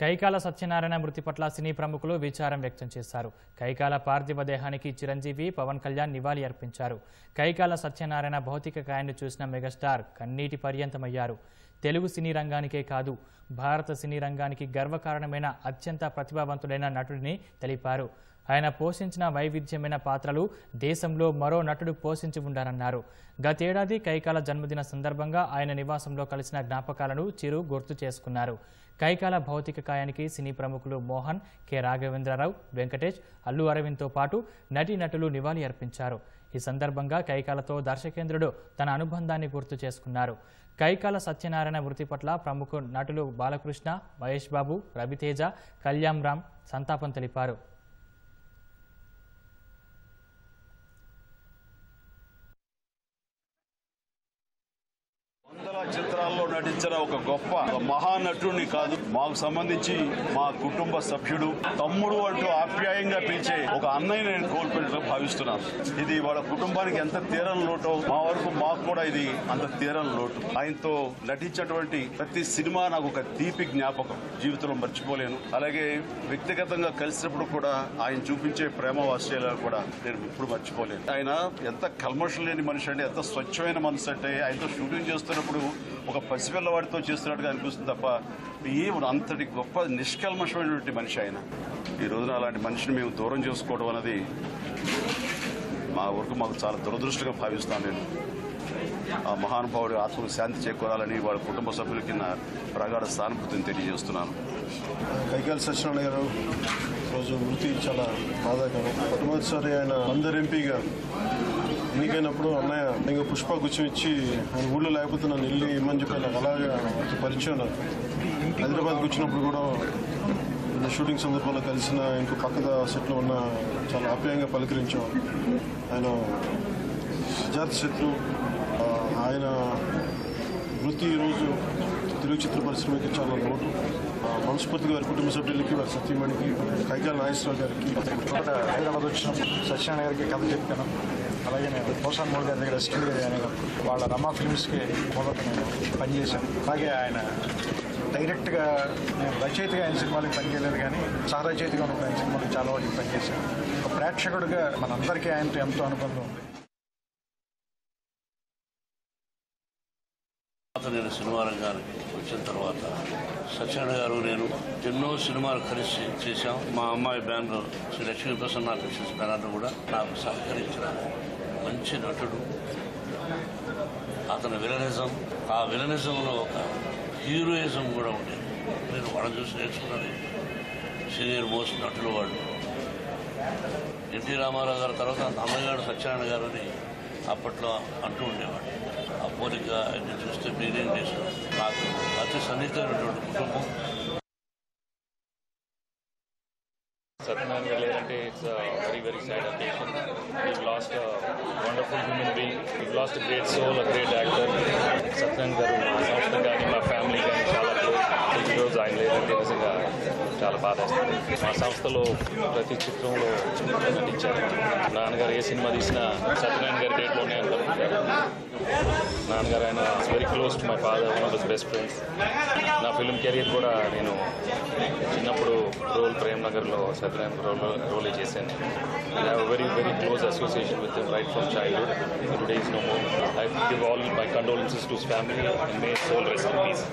కైకాల సత్యనారాయణ మృతి పట్ల సినీ ప్రముఖులు విచారం వ్యక్తం చేశారు. కైకాల పార్థివ దేహానికి చిరంజీవి పవన్ కళ్యాణ్ నివాళి అర్పించారు. కైకాల సత్యనారాయణ భౌతిక కాయాన్ని చూసిన మెగాస్టార్ కన్నీటి పర్యంతమయ్యారు. తెలుగు సినీ రంగానికే కాదు భారత సినీ రంగానికి గర్వకారణమైన అత్యంత ప్రతిభావంతుడైన నటుడిని తెలిపారు. ఆయన పోషించిన వైవిధ్యమైన పాత్రలు దేశంలో మరో నటుడు పోషించి ఉండారన్నారు. గతేడాది కైకాల జన్మదిన సందర్భంగా ఆయన నివాసంలో కలిసిన జ్ఞాపకాలను చిరు గుర్తు చేసుకున్నారు. కైకాల భౌతిక కాయానికి సినీ ప్రముఖులు మోహన్ కె. రాఘవేంద్రరావు వెంకటేష్ అల్లు అరవింద్తో పాటు నటీనటులు నివాళి అర్పించారు. ఈ సందర్భంగా కైకాలతో దర్శకేంద్రుడు తన అనుబంధాన్ని గుర్తు చేసుకున్నారు. కైకాల సత్యనారాయణ మృతి పట్ల ప్రముఖ నటులు బాలకృష్ణ మహేష్ బాబు రవితేజ కళ్యాణ్ రామ్ సంతాపం తెలిపారు. చిత్రాల్లో నటించిన ఒక గొప్ప మహానటుడిని కాదు మాకు సంబంధించి మా కుటుంబ సభ్యుడు తమ్ముడు అంటూ ఆప్యాయంగా పిలిచే ఒక అన్నయ్య నేను కోల్పోయినట్లు భావిస్తున్నాను. ఇది వాళ్ళ కుటుంబానికి ఎంత తీరని లోటో మా వరకు మాకు కూడా ఇది అంత తీరని లోటు. ఆయనతో నటించినటువంటి ప్రతి సినిమా నాకు ఒక తీపి జ్ఞాపకం. జీవితంలో మర్చిపోలేను. అలాగే వ్యక్తిగతంగా కలిసినప్పుడు కూడా ఆయన చూపించే ప్రేమ వాత్సల్యాలు కూడా నేను ఇప్పుడు మర్చిపోలేను. ఆయన ఎంత కల్మషం లేని మనిషి అంటే ఎంత స్వచ్ఛమైన మనసు అంటే ఆయనతో షూటింగ్ చేస్తున్నప్పుడు ఒక పసిపిల్లవాడితో చేస్తున్నట్టుగా అనిపిస్తుంది తప్ప ఏం అంతటి గొప్ప నిష్కల్మషమైనటువంటి మనిషి ఆయన. ఈ రోజున అలాంటి మనిషిని మేము దూరం చేసుకోవడం అనేది మా వరకు మాకు చాలా దురదృష్టంగా భావిస్తాను నేను. ఆ మహానుభావుడి ఆత్మకు శాంతి చేకూరాలని వాళ్ళ కుటుంబ సభ్యులకి నా ప్రగాఢ సానుభూతిని తెలియజేస్తున్నాను. కైకాల సత్యనారాయణ గారు రోజు మృతి చాలా బాధాకరం. మొట్టమొదటిసారి ఆయన అందరు ఎంపీగా ఎన్నికైనప్పుడు అన్నయ్య ఇంకా పుష్ప గుచ్చం ఇచ్చి ఆయన ఊళ్ళో లేకపోతే నన్ను వెళ్ళి ఇమ్మని చెప్పి నాకు అలాగా పరిచయం నాకు. హైదరాబాద్కి వచ్చినప్పుడు కూడా షూటింగ్ సందర్భంలో కలిసిన ఇంకో పక్కద సెట్లో ఉన్న చాలా ఆప్యాయంగా పలకరించాం ఆయన అజాత శత్రు ఆయన మృతి ఈరోజు తెలుగు చిత్ర పరిశ్రమకి చాలా లోటు. మనస్ఫూర్తిగా వారి కుటుంబ సభ్యులకి వారి సత్యమణికి కైకాల నాగేశ్వరరావు గారికి హైదరాబాద్ వచ్చినప్పుడు సత్యనారాయణ గారికి కథ చెప్పాను. అలాగే నేను పోసాన్ మోడ్ గారి దగ్గర అసిస్టెంట్గా జాయిన్ వాళ్ళ రమా ఫిల్మ్స్కి మొదట నేను పనిచేశాను. అలాగే ఆయన డైరెక్ట్గా నేను రచయితగా ఆయన సినిమాలకు పనిచేయలేదు కానీ సహరచయితగా రచయితగా ఆయన సినిమాలకు చాలా వాటికి పనిచేశాను. ఒక ప్రేక్షకుడిగా మనందరికీ ఆయనతో ఎంతో అనుబంధం ఉంది. తర్వాత నేను సినిమా రంగానికి వచ్చిన తర్వాత సత్యనారాయణ గారు నేను ఎన్నో సినిమాలు కలిసి చేశాం. మా అమ్మాయి banner Sri Lakshmi Prasanna Pictures banner కూడా నాకు సహకరించిన మంచి నటుడు. అతని విలనిజం. ఆ విలనిజంలో ఒక హీరోయిజం కూడా ఉండేది నేను వాళ్ళని చూసి నేర్చుకున్నది సీనియర్ మోస్ట్ నటులు వాళ్ళు. ఎన్టీ రామారావు గారి తర్వాత అమ్మగారు సత్యనారాయణ గారు అని అప్పట్లో అంటూ ఉండేవాడు. ఆ పోలిక ఆయన్ని చూస్తే మీరేం చేస్తారు నాకు అతి సన్నిహితమైనటువంటి కుటుంబం. సత్యనారాయణ లేదంటే it's very very wonderful human being you great soul great actor Satyanarayana garu మా సంస్థ కానీ మా ఫ్యామిలీ కానీ చాలా ఈరోజు ఆయన లేదంటే నిజంగా చాలా బాధేస్తుంది మా సంస్థలో ప్రతి చిత్రంలో నటించారు. నాన్నగారు ఏ సినిమా తీసినా సత్యనారాయణ గారి డేట్లోనే అందరూ నాన్నగారు ఆయన very close to my father one of his best friends నా ఫిల్మ్ కెరీర్ కూడా నేను చిన్నప్పుడు రోల్ ప్రేమ్ నగర్లో సత్యనారాయణ రోల్ రోలే చేశాను. I very very close association with right from childhood today no more I give all my condolences to family and may soul rest peace